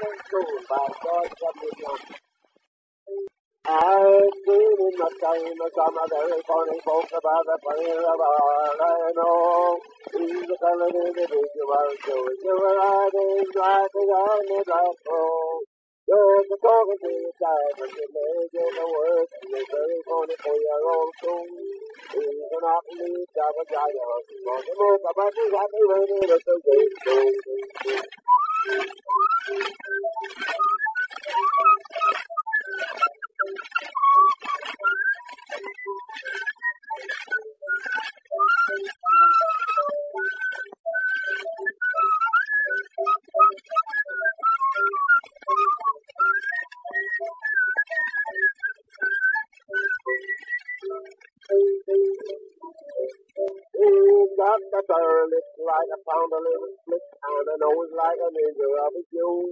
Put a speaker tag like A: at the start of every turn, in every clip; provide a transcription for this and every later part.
A: and school by. I've seen in my time of very funny folks about the funny of all I know. He's a colored individual, so you were right in driving on the black road. You're the talking to your but you made in the word, and you're very funny for your old tune. He's an awful lead, double giant, on the move, but he's happy when is a good Got the fur lips like a of little split and a nose like a ninja of a Jew.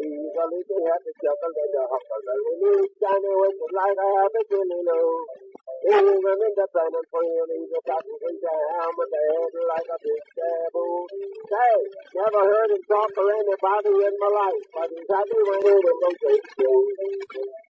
A: He's a little happy chuckle that you huckle the little shiny whistles like a happy nose. He's an independent friend, he's a cotton jam with a head like a big taboo. Say, never heard him talk to anybody in my life, but he's happy when it is okay.